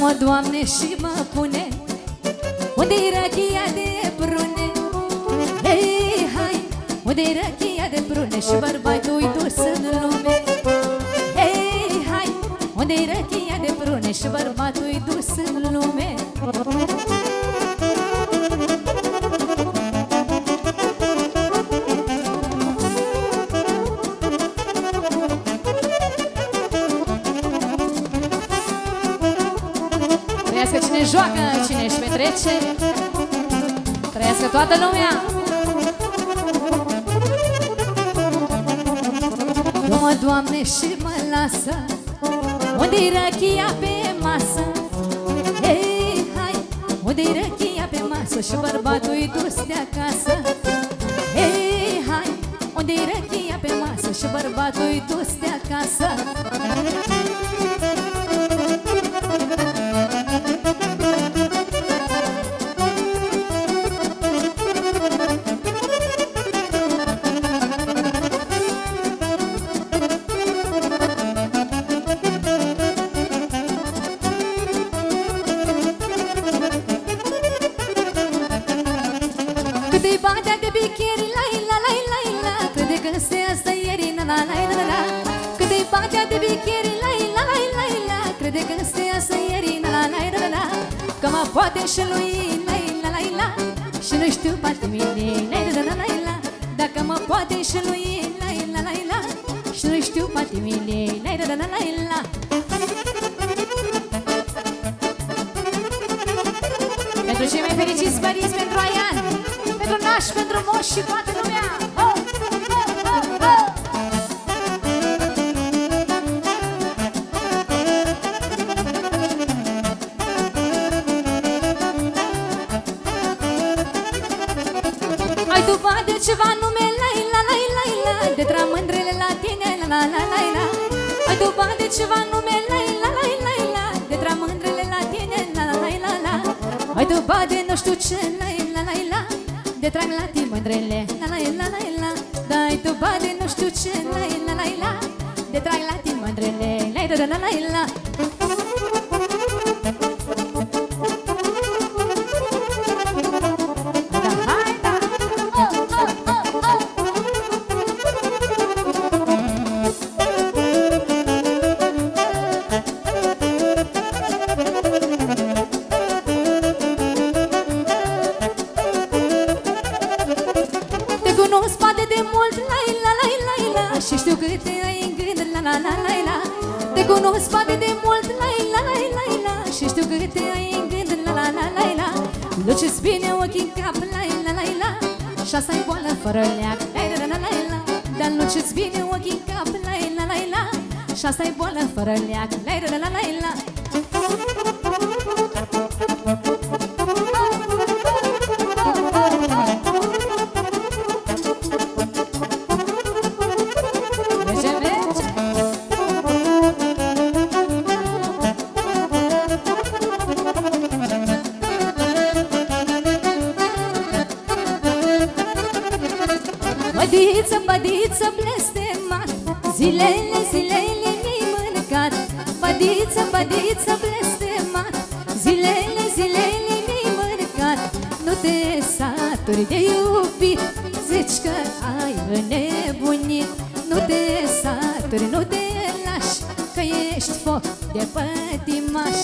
mă, Doamne, și mă pune Unde-i rachia de prune? Hei, hai, unde-i rachia de prune? Și bărbatul-i dus în lume Hei, hai, unde-i rachia de prune? Și bărbatul-i dus în lume Trăiască cine joacă, cine își petrece Trăiască toată lumea Mă, Doamne, și mă lasă Unde-i răchia pe masă? Hei, hai, unde-i răchia pe masă? Și bărbatul-i dus de acasă Hei, hai, unde-i răchia pe masă? Și bărbatul-i dus de acasă la la la. La Cât-i badea de bicheri, la la la la. La Crede că se asta ieri, na la la la la. Că mă poate și lui, la la la la. Și nu știu poate mine, la la la la la. Dacă mă poate și lui, la la la la. Și nu știu poate mine, la la la la la. Pentru cei mai fericiți părinți, pentru Aian Pentru naș, pentru moș și toată lumea nume la la la la la De tramândrele la tine la la la la la Ai după de ceva nume la la la la la De tramândrele la tine la la la la la Ai după de nu știu ce la la la la De trag la tine mândrele la la la la la Da ai după de nu știu ce la la la la De trag la tine mândrele la la la la la Și știu câte ai în gând, la la la la la Luceți bine ochii în cap, la la la la Și asta-i boală fără leac, la la la la la Dar luceți bine ochii în cap, la la la la Și asta-i boală fără leac, la la la la la Merge, Zilele, zilele mi-ai mâncat Bădiță, bădiță, blestemat. Zilele, zilele mi-ai mâncat Nu te saturi de iubit. Zici că ai înnebunit Nu te saturi, nu te lași Că ești foc de pătimaș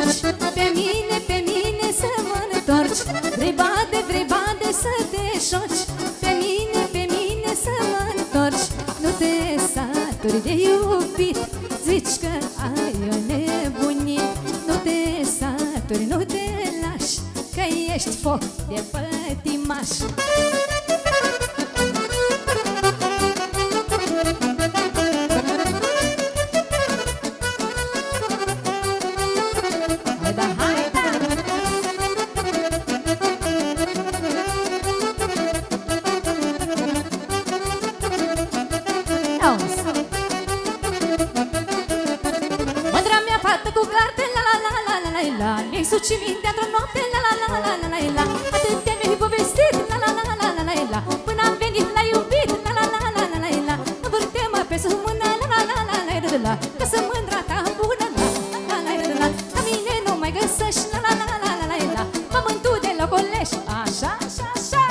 te joci Pe mine, pe mine să mă întorci Trei bade, trei bade să te joci. Pe mine, pe mine să mă întorci. Nu te saturi de iubit. Zici că ai o nebunit Nu te saturi, nu te lași Că ești foc de pătimaș Mândra mea fată cu carte, la la la la la la la Mi-ai suci mintea într-o noapte, la la la la la la la Atâtea mi-ai povestit, la la la la la la la Până am venit la iubit, la la la la la la la Învârte-mă pe sub mână, la la la la la la la Că sunt mândra ta bună, la la la la la La mine nu mai găsești, la la la la la la la Pământul de locolești, așa, așa, așa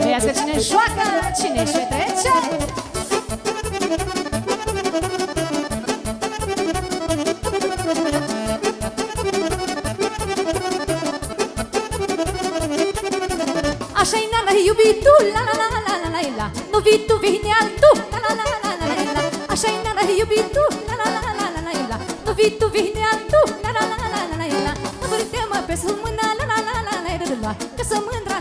Trăiască cine joacă, cine își petrece Așa-i nana iubitul, la la la la la la la Nu vii tu, vine altul, la la la la la la la Așa-i nana iubitul, la la la la la la la Nu vii tu, vine altul, la la la la la la la Învârte-mă pe sub mână, Că sunt mândra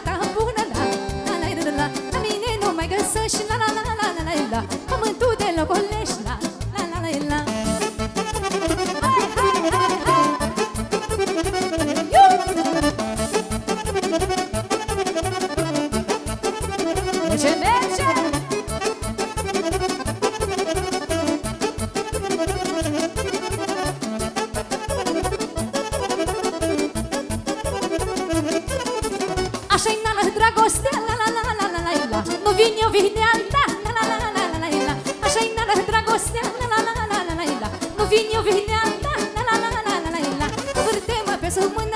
vin eu, vine alta, la la la la la la la Așa-i nana dragostea, la la la la la la la Nu vin eu, vine alta, la la la la la la la Vârte-mă pe sub mână,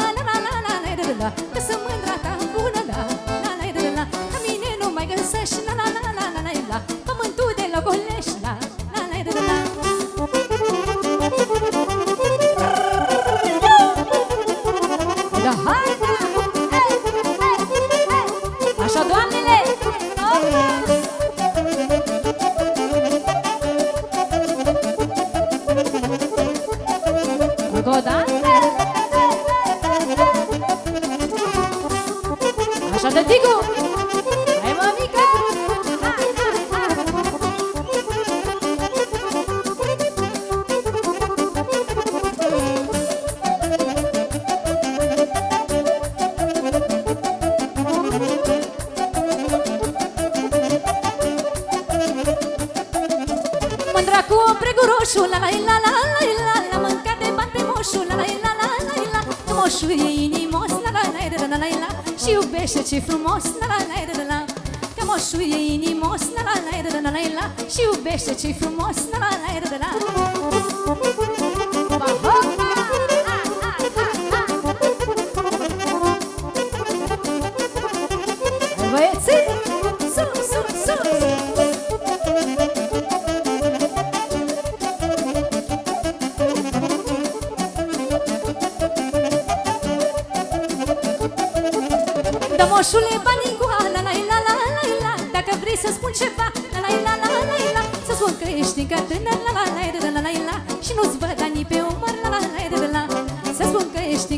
tăticu! Hai, mămică! Hai, hai, hai! Mândra cu preguroșul, la la la la la la La mâncat de bani pe moșul, la la la la la la Moșul e inimos, la la la la la la la Și iubește ce frumos, la la la la la Că moșul e inimos, la la la la la la la Și iubește ce frumos, la la la la la Ba, hopa! Ha, ha, ha, ha! Băieții,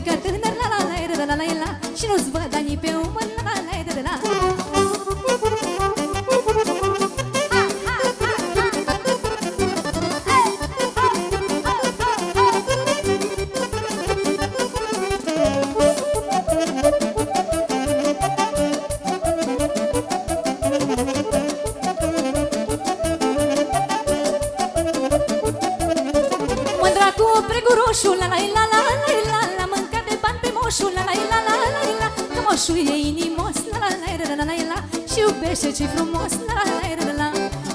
încă tânăr la la la la la la la Și nu-ți văd ani pe umăr la la la la la Ha, ha, ha, ha. Hey, Mândra cu preguroșul, la la la la la la moșul, la la la la la la Că moșul e inimos, la la la la la la la Și iubește ce frumos, la la la la la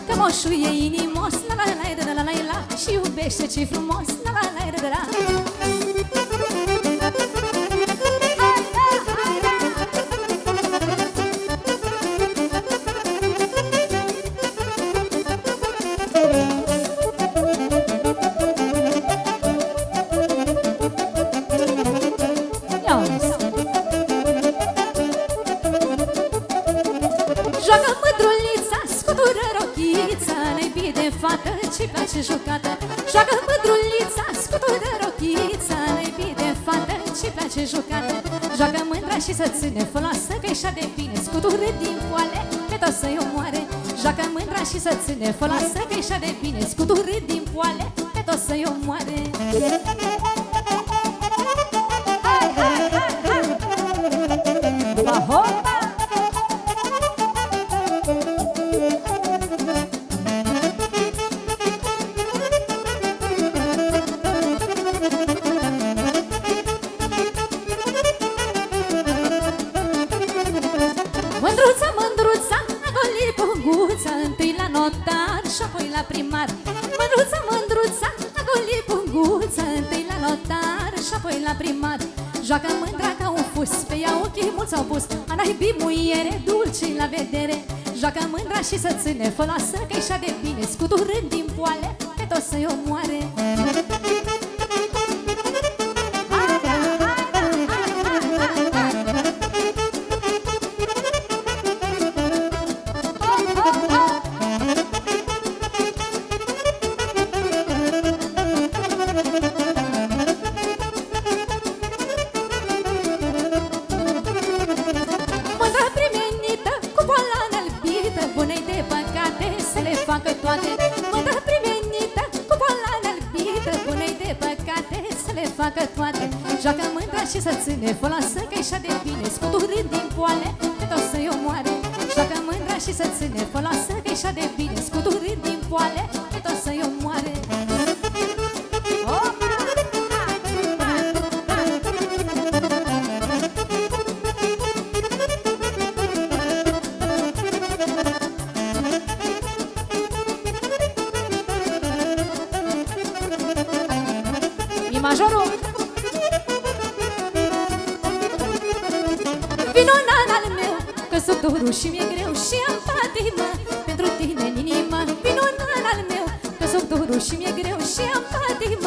Că moșul e inimos, la la la la la la la Și iubește ce frumos, la la la la la Hai, ce place jucată Joacă mândra și să ține foloasă Că e de bine. Scutură din poale Pe tot să-i omoare. Joacă mândra și să ține foloasă Că e de bine. Scutură din poale Pe tot să-i omoare ochii mulți au pus. A naibii muiere dulce la vedere. Joacă mândra și să ține Fă lasă că e de bine Scuturând din poale Pe tot să-i omoare duru și mi-e greu și am patim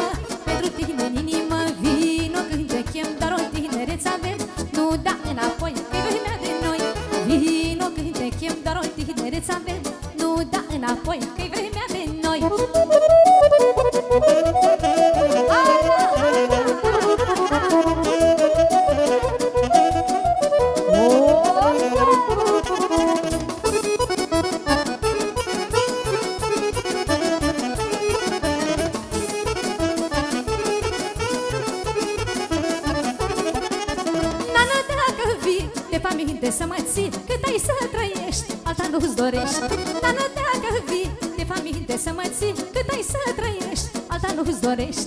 vrei să trăiești, alta nu-ți dorești. Dar nu dacă vii, te faminte să mă ții Cât ai să trăiești, alta nu-ți dorești.